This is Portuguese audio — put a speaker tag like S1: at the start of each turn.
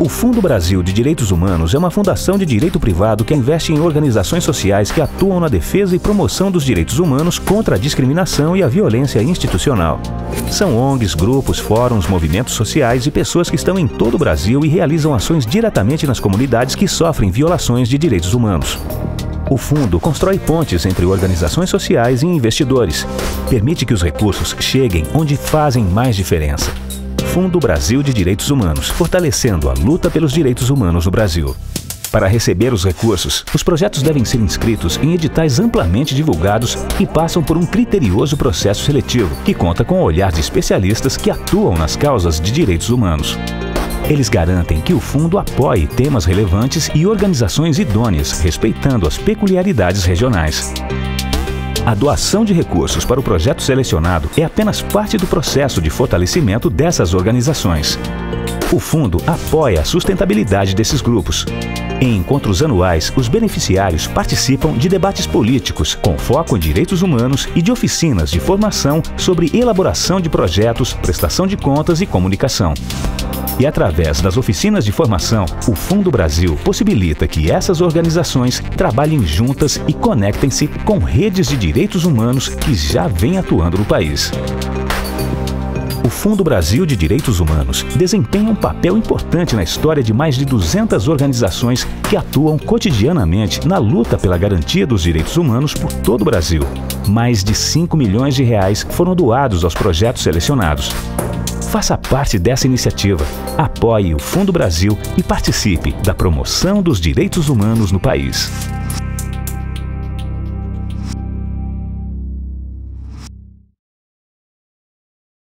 S1: O Fundo Brasil de Direitos Humanos é uma fundação de direito privado que investe em organizações sociais que atuam na defesa e promoção dos direitos humanos contra a discriminação e a violência institucional. São ONGs, grupos, fóruns, movimentos sociais e pessoas que estão em todo o Brasil e realizam ações diretamente nas comunidades que sofrem violações de direitos humanos. O fundo constrói pontes entre organizações sociais e investidores. Permite que os recursos cheguem onde fazem mais diferença Fundo Brasil de Direitos Humanos, fortalecendo a luta pelos direitos humanos no Brasil. Para receber os recursos, os projetos devem ser inscritos em editais amplamente divulgados e passam por um criterioso processo seletivo, que conta com o olhar de especialistas que atuam nas causas de direitos humanos. Eles garantem que o fundo apoie temas relevantes e organizações idôneas, respeitando as peculiaridades regionais. A doação de recursos para o projeto selecionado é apenas parte do processo de fortalecimento dessas organizações. O fundo apoia a sustentabilidade desses grupos. Em encontros anuais, os beneficiários participam de debates políticos com foco em direitos humanos e de oficinas de formação sobre elaboração de projetos, prestação de contas e comunicação. E através das oficinas de formação, o Fundo Brasil possibilita que essas organizações trabalhem juntas e conectem-se com redes de direitos humanos que já vêm atuando no país. O Fundo Brasil de Direitos Humanos desempenha um papel importante na história de mais de 200 organizações que atuam cotidianamente na luta pela garantia dos direitos humanos por todo o Brasil. Mais de 5 milhões de reais foram doados aos projetos selecionados, Faça parte dessa iniciativa. Apoie o Fundo Brasil e participe da promoção dos direitos humanos no país.